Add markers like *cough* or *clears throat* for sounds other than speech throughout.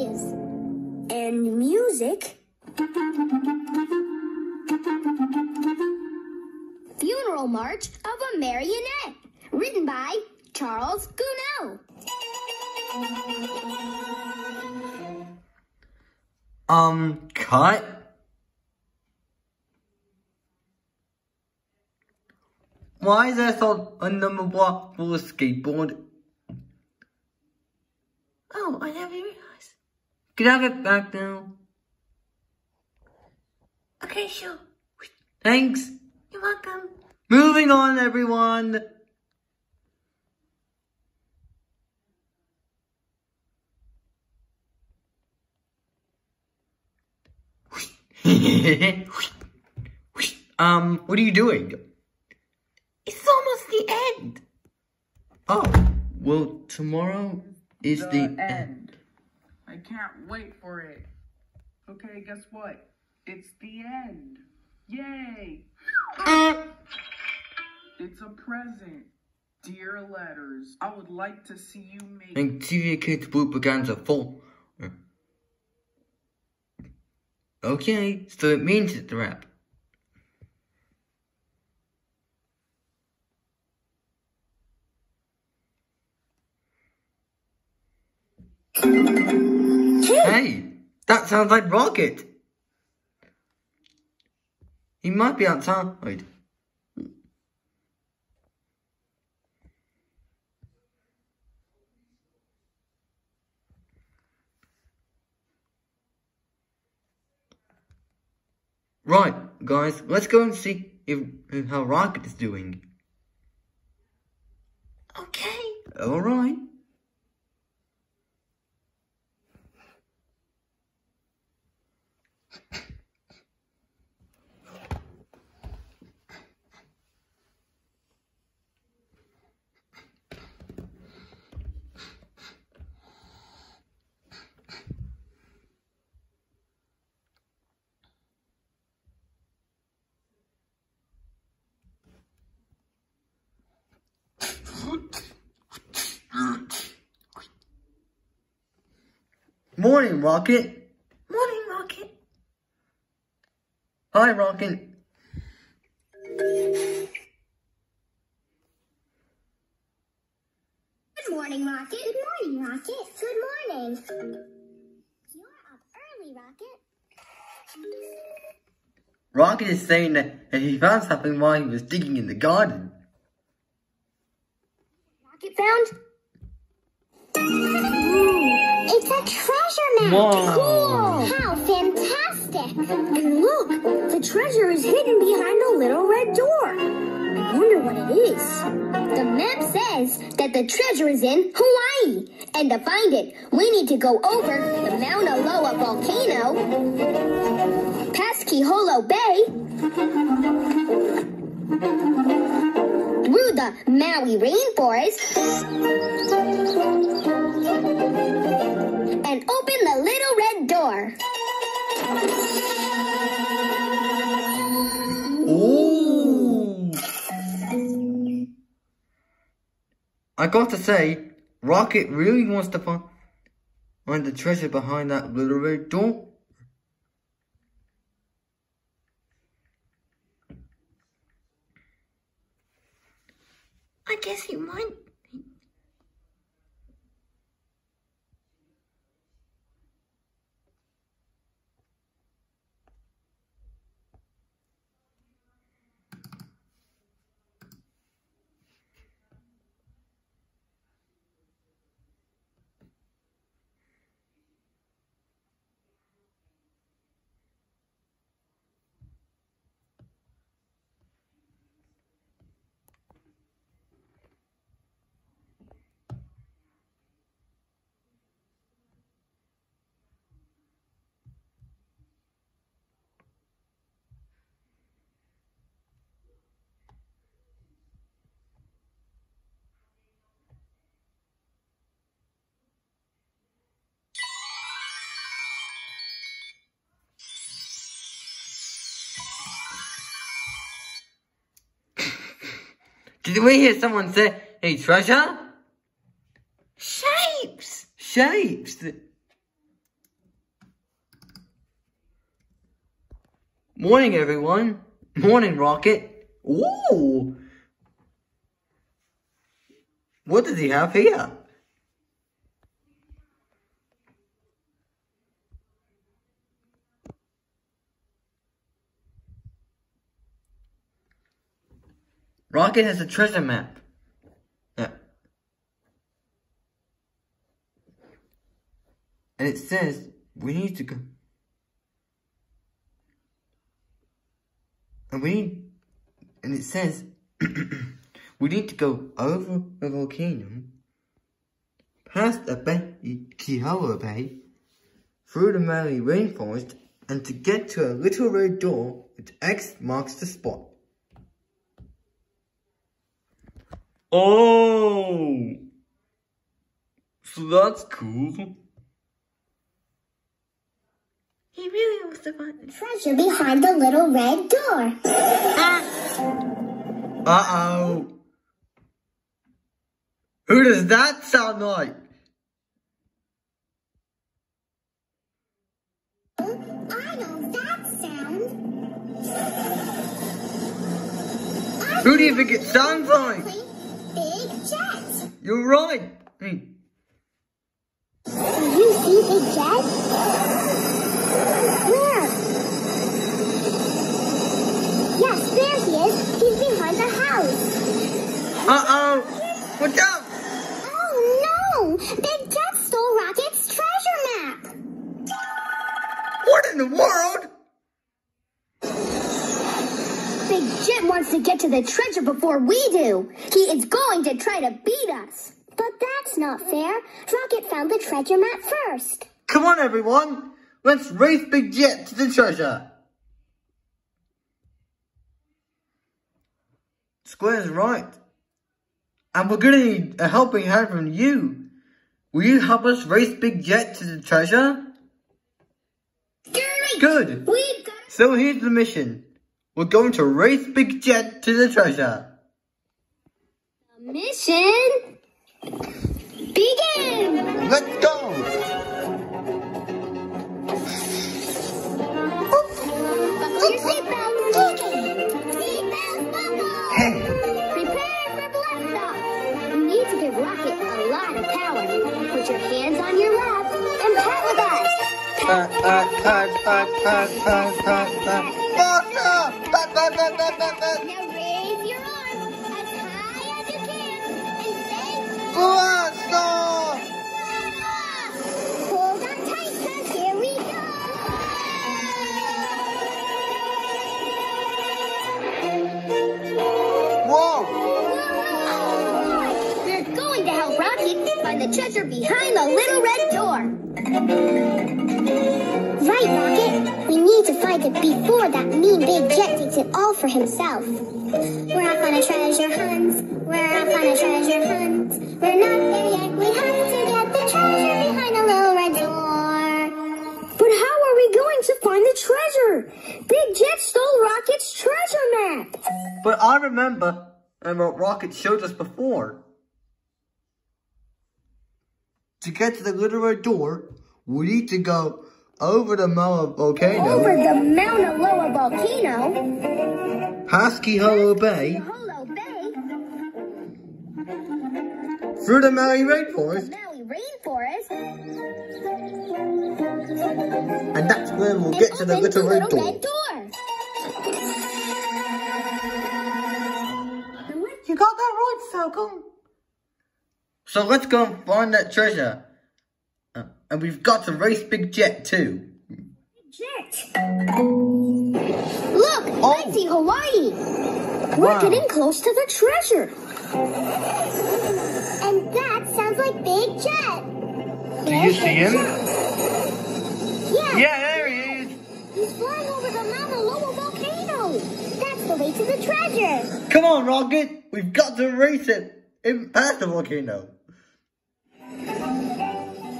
Ki'i statues. And music. Funeral March of a Marionette. Written by Charles Gounod. Um, cut? Why is there so a number block for a skateboard? Oh, I never realized. Can I get back now? Okay, sure. Thanks. You're welcome. Moving on, everyone. um, what are you doing? It's almost the end. Oh, well, tomorrow is the, the end. I can't wait for it. Okay, guess what? It's the end. Yay! it's a present. Dear letters, I would like to see you make. TV Kids Propaganda full. Uh. Okay, so it means it's a wrap. Hey, that sounds like Rocket. He might be outside. Right, guys, let's go and see if, if how Rocket is doing. Okay. Alright. Morning, Rocket. Morning, Rocket. Hi, Rocket. Good morning, Rocket. Good morning, Rocket. Good morning. You're up early, Rocket. Rocket is saying that, that he found something while he was digging in the garden. Rocket found? It's a treasure map. Whoa. Cool. How fantastic. And look, the treasure is hidden behind a little red door. I wonder what it is. The map says that the treasure is in Hawaii. And to find it, we need to go over the Mauna Loa volcano, past Kiholo Bay, the Maui rainforest, and open the little red door. Ooh. I got to say, Rocket really wants to find, find the treasure behind that little red door. Guess he might. Did we hear someone say, hey, treasure? Shapes! Shapes. Morning, everyone. Morning, Rocket. Ooh. What does he have here? Rocket has a treasure map. Yeah. And it says we need to go. And we need, and it says *clears throat* we need to go over a volcano, past a bay, Kiowa Bay, through the Mali rainforest, and to get to a little red door which X marks the spot. Oh, so that's cool. He really wants to find Treasure behind the little red door. Uh-oh. Who does that sound like? I know that sound. Who do you think it sounds like? Jet. You're right. Hey, Do you see Big Jet? Where? Yes, there he is. He's behind the house. Uh-oh. Watch out. Oh no! Big Jet stole Rocket's treasure map. What in the world? Jet wants to get to the treasure before we do. He is going to try to beat us. But that's not fair. Rocket found the treasure map first. Come on, everyone. Let's race Big Jet to the treasure. Square's right. And we're gonna need a helping hand from you. Will you help us race Big Jet to the treasure? Good. Got So here's the mission. We're going to race Big Jet to the treasure. mission. Begin! Let's go! Buckle your seatbelts. Seatbelts buckle. Hey, Prepare for blast off. You need to give Rocket a lot of power. Put your hands on your lap and pat with us. Pat, pat, pat, pat, pat. Now raise your arm as high as you can and say! Hold on tight, cause here we go. Whoa! We're going to help Rocket find the treasure behind the little red door. Right, Rocket. We need to find it before all for himself. We're off on a treasure hunt. We're off on a treasure hunt. We're not there yet. We have to get the treasure behind the little red door. But how are we going to find the treasure? Big Jet stole Rocket's treasure map. But I remember, and what Rocket showed us before. To get to the little red door, we need to go over the Mala volcano, Over the Mauna Loa volcano, past Kiholo Bay, Holo Bay, through the Maui rainforest, Maui rainforest, and that's where we'll get to the little red door. red door. You got that right, Falcon. So let's go and find that treasure. And we've got to race Big Jet too. Jet. Look, Oh. I see Hawaii. We're getting close to the treasure. And that sounds like Big Jet. Do you see him? Yeah, Yeah, there he is. he's flying over the Mauna Loa volcano. That's the way to the treasure. Come on, Rocket. We've got to race it in past the volcano.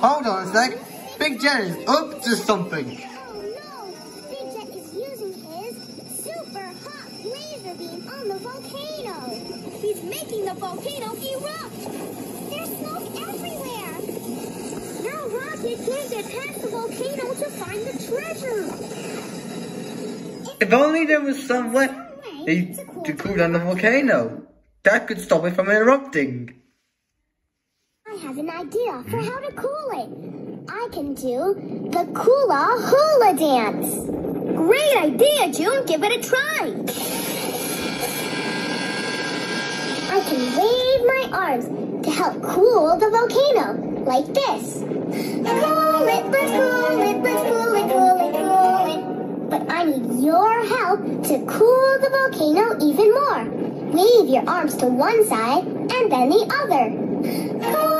Hold on a sec. Big Jet is up to something. Oh no, Big Jet is using his super hot laser beam on the volcano. He's making the volcano erupt. There's smoke everywhere. Now Rocket can't get past the volcano to find the treasure. If only there was some way to cool down the volcano. That could stop it from erupting. Have an idea for how to cool it. I can do the Kula Hula Dance. Great idea, June. Give it a try. I can wave my arms to help cool the volcano, like this. Cool it, let's cool it, let's cool it, cool it, cool it. But I need your help to cool the volcano even more. Wave your arms to one side and then the other. Cool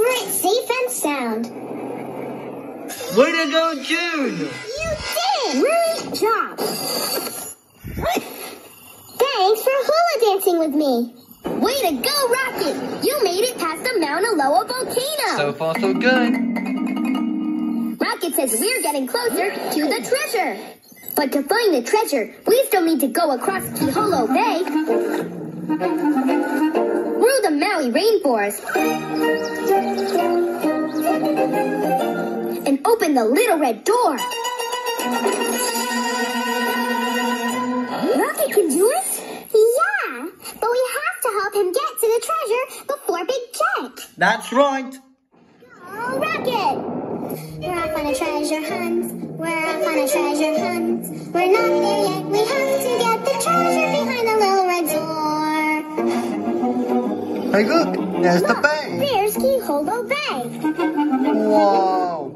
it safe and sound. Way to go, June! You did! Great job. Thanks for hula dancing with me. Way to go, Rocket. You made it past the Mauna Loa volcano. So far, so good. Rocket says we're getting closer to the treasure. But to find the treasure, we still need to go across Kiholo Bay through the Maui rainforest and open the little red door. Rocket can do it? Yeah, but we have to help him get to the treasure before Big Jet. That's right. Oh, Rocket! We're off on a treasure hunt. We're off on a treasure hunt. We're not there yet. We have to get the treasure behind the little red door. Hey, look, there's the Look, bay. There's Kiholo Bay. Wow.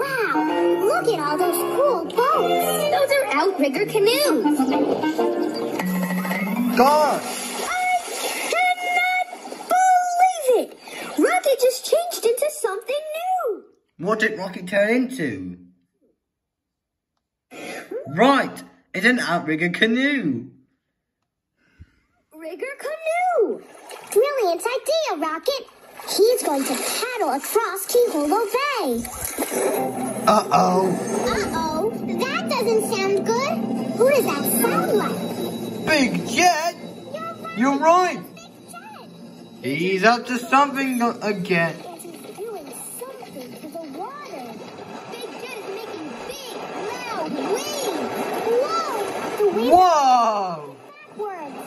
Wow, look at all those cool boats. Those are outrigger canoes. Gosh. I cannot believe it! Rocket just changed into something new. What did Rocket turn into? Right, it's an outrigger canoe. Rigger canoe. Brilliant idea, Rocket. He's going to paddle across Kiholo Bay. Uh-oh. Uh-oh, that doesn't sound good. Who does that sound like? Big Jet. You're right. He's up to something again. And he's doing something to the water. Big Jet is making big, loud waves. Whoa, the wind Whoa. backwards.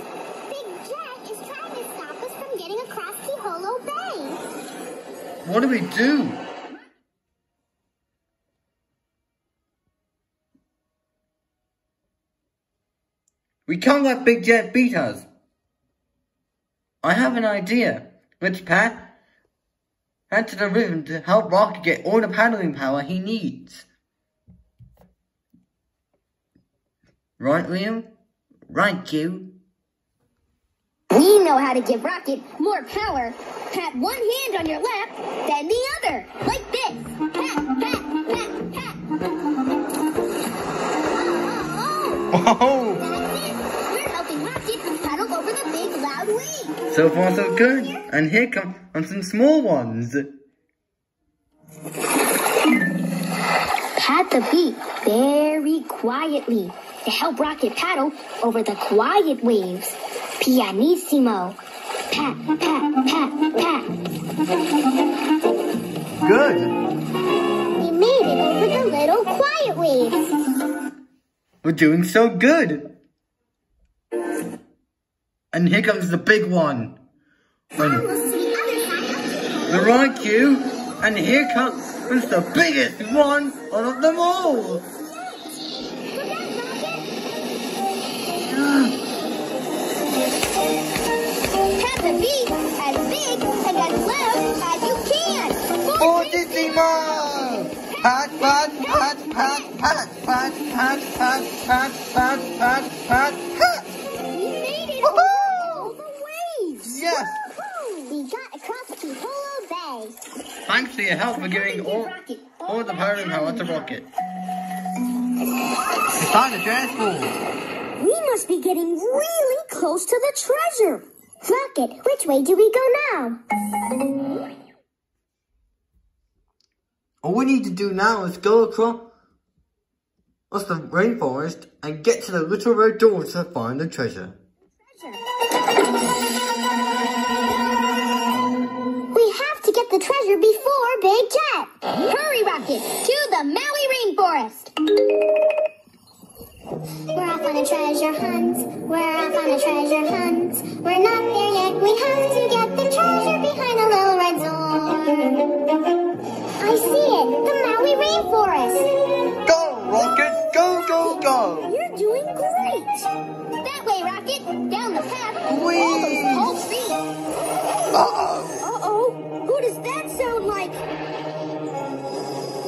Big Jet is trying to stop us from getting across Kiholo Bay. What do we do? We can't let Big Jet beat us. I have an idea. Let's pat head to the river to help Rocket get all the paddling power he needs. Right, Liam? Right, Q? We know how to give Rocket more power. Pat one hand on your lap, then the other, like this. Pat, pat, pat, pat. Oh, Oh! That's it. We're helping Rocket paddle over the big, loud waves. So far so good. And here come some small ones. Pat the beat very quietly to help Rocket paddle over the quiet waves. Pianissimo. Pat, pat, pat, pat. Good. we made it over the little quiet waves. We're doing so good. And here comes the big one. And the other side of Kiholo the right cue. And here comes the biggest one of them all to be as big and as loud as you can. Fortissimo! Pat, pat, pat, pat, pat, pat, pat, pat, pat, pat, pat, pat, pat. Made it all the waves. Yes. We got across to Polo bay. Thanks for your help for giving all, all the power and power to Rocket. It's time to transform. We must be getting really close to the treasure. Rocket, which way do we go now? All we need to do now is go across the rainforest and get to the little red door to find the treasure. We have to get the treasure before Big Jet. Hurry, Rocket, to the Maui rainforest. We're off on a treasure hunt. We're off on a treasure hunt. We're not there yet. We have to get the treasure behind the little red door. I see it. The Maui rainforest. Go, Rocket! Go, go, go! You're doing great. That way, Rocket, down the path. All Whee! those tall trees. Uh-oh! Uh-oh, who does that sound like?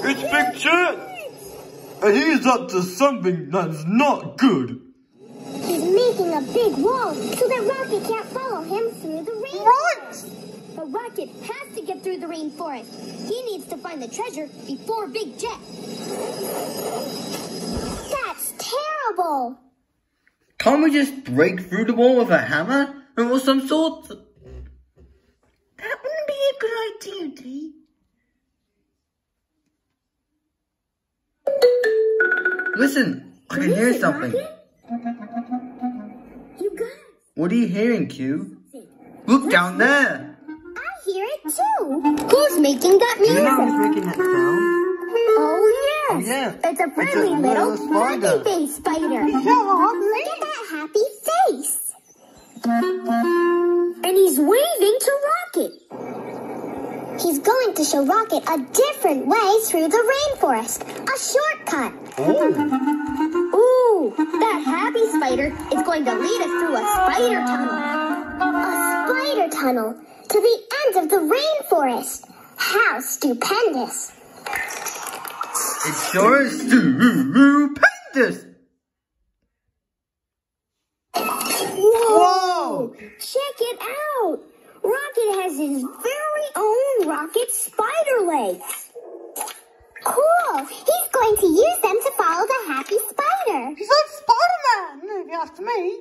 It's Big Jet! And he's up to something that's not good. He's making a big wall so that Rocket can't follow him through the rainforest. But Rocket has to get through the rainforest. He needs to find the treasure before Big Jet. That's terrible. Can't we just break through the wall with a hammer? Or some sort? That wouldn't be a good idea, Dee. Listen, I can hear something. You got What are you hearing, Q? Look down there. I hear it too. Who's making that Do you know who's making that sound? Oh, yes. Oh, yeah. It's a It's friendly a little, little spider. face spider. To show Rocket a different way through the rainforest. A shortcut. Oh, Ooh, that happy spider is going to lead us through a spider tunnel. A spider tunnel to the end of the rainforest. How stupendous. it sure is stupendous. Whoa! Check it out. Rocket has his very own rocket spider legs. Cool. He's going to use them to follow the happy spider. He's like Spider-Man, if you ask me.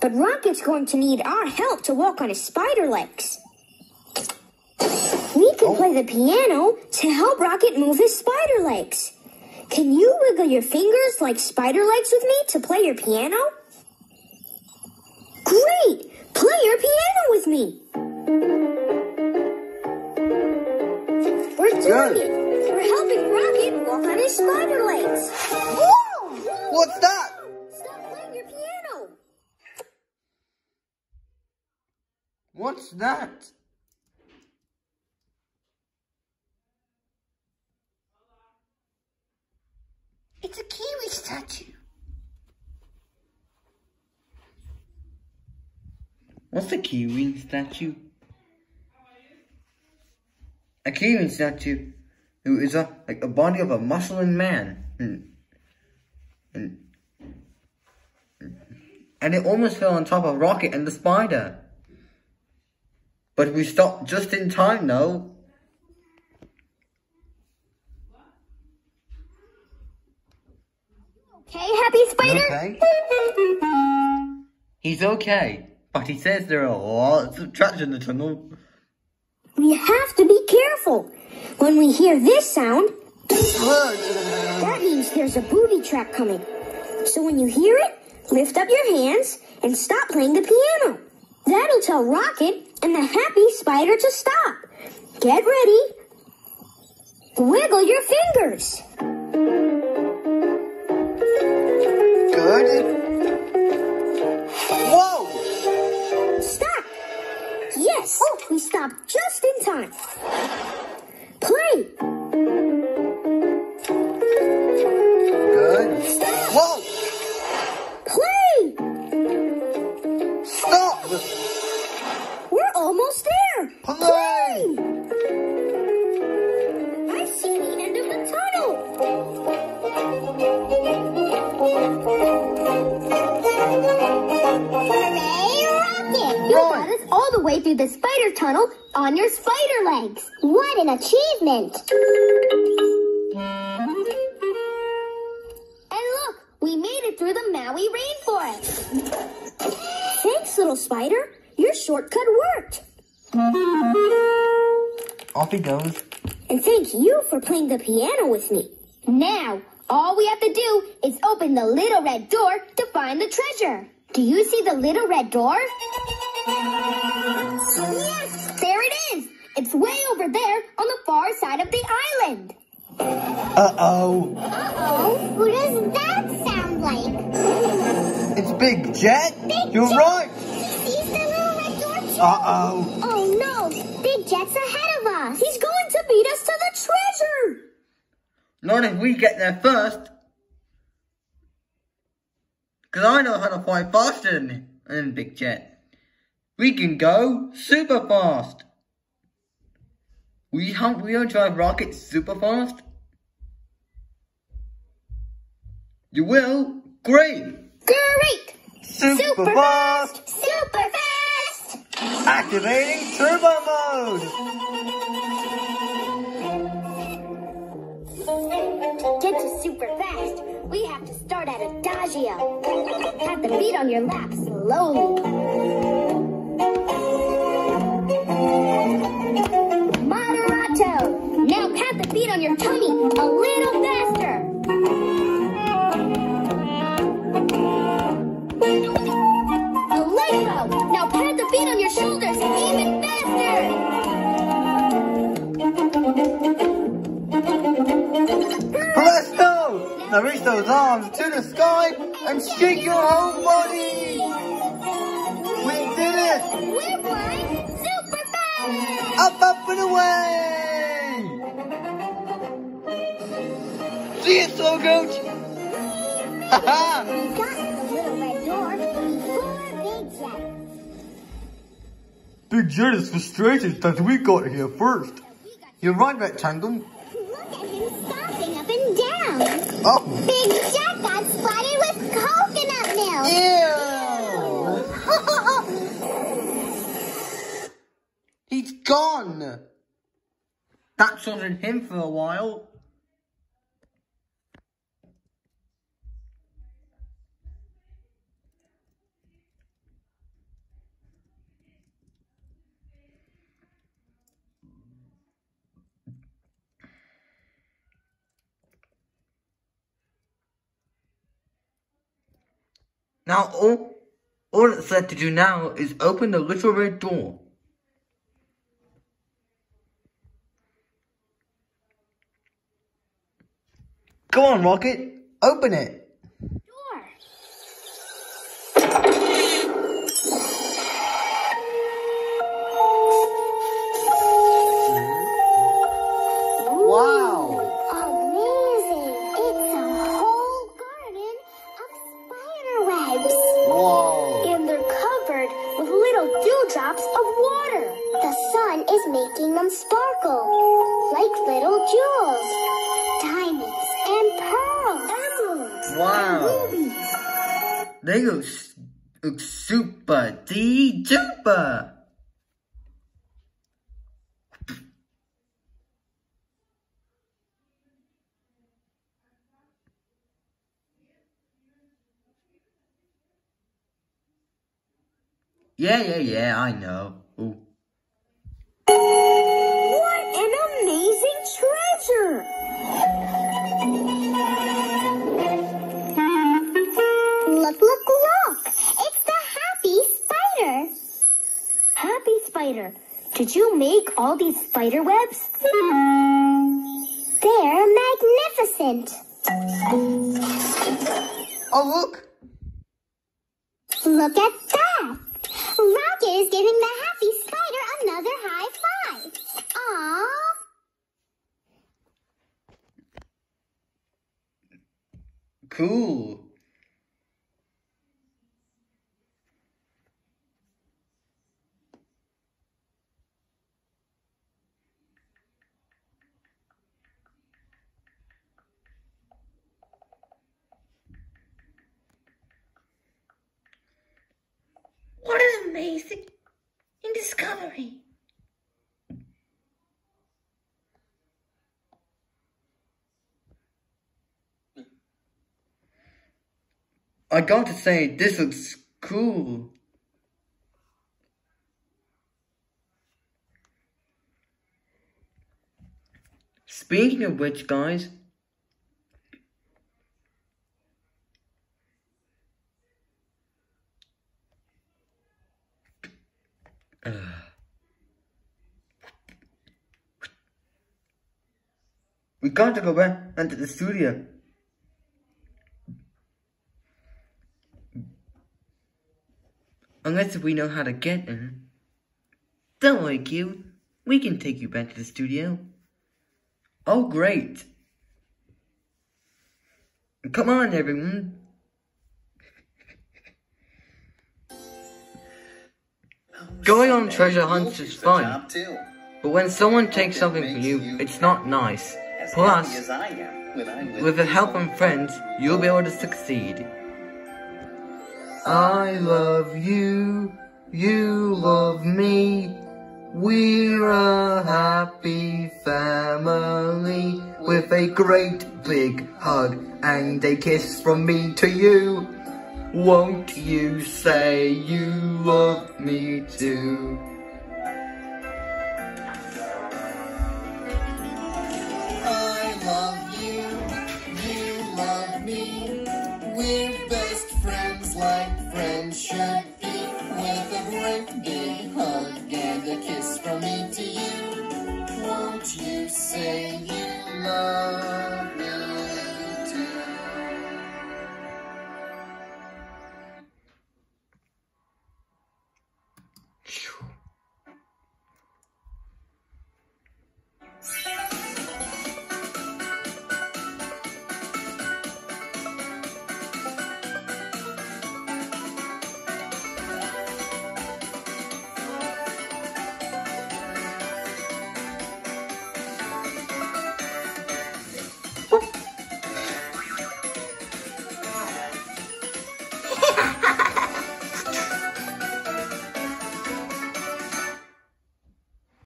But Rocket's going to need our help to walk on his spider legs. We can oh. play the piano to help Rocket move his spider legs. Can you wiggle your fingers like spider legs with me to play your piano? Great! Play your piano with me. We're Good. it. We're helping Rocket walk on his spider legs. Whoa! What's that? Stop playing your piano. What's that? It's a kiwi statue. What's a kiwi statue? A kiwi statue who is a like a body of a muscling man. And, and, and it almost fell on top of Rocket and the spider. But we stopped just in time though. Okay, Happy Spider? Okay. He's okay. But he says there are lots of traps in the tunnel. We have to be careful. When we hear this sound, that means there's a booby trap coming. So when you hear it, lift up your hands and stop playing the piano. That'll tell Rocket and the happy spider to stop. Get ready. Wiggle your fingers. Good. Yes, we stopped just in time. Play. You see the little red door? Yes, there it is. It's way over there on the far side of the island. Uh-oh. Uh-oh, who does that sound like? It's Big Jet. Big You're Jet. right. He sees the little red door too. Uh-oh. Oh no, Big Jet's ahead of us. He's going to beat us to the treasure. Not if we get there first. Because I know how to fly faster than, than Big Jet. We can go super fast. We hunt, we don't drive rockets super fast. You will? Great! Great. Super, Super fast! Super fast! Activating turbo mode! To super fast, we have to start at adagio. Pat the feet on your lap slowly. Moderato. Now pat the feet on your tummy a little faster. Now reach those arms to the sky and shake your whole body! We did it! We're flying super fast. Up, up, and away! See you, Slow Coach! Ha We got the little red door before Big Jet. Big Jet is frustrated that we got here first. You're right, Rectangle. Look at him stomping up and down. Oh! Big Jet got splattered with coconut milk. Ew! *laughs* He's gone! That's wasn't him for a while. Now all, all it's left to do now is open the little red door. Go on, Rocket. Open it. Making them sparkle like little jewels, diamonds and pearls. Emeralds. Wow. Rubies. They look, look super dee duper. Yeah, yeah, yeah, I know. Ooh. What an amazing treasure! Look, look, look. It's the happy spider. Happy Spider, did you make all these spider webs? They're magnificent. Oh, look. Look at that. Rocket is giving the happy spider another high five. Aww. Cool. What an amazing, discovery. I got to say, this looks cool. Speaking of which, guys, we got to go back into the studio. Unless if we know how to get in. Don't worry, Q. We can take you back to the studio. Oh, great. Come on, everyone. Going on treasure hunts is fun. But when someone takes something from you, it's not nice. Plus, with the help of friends, you'll be able to succeed. I love you, you love me. We're a happy family with a great big hug and a kiss from me to you. Won't you say you love me too?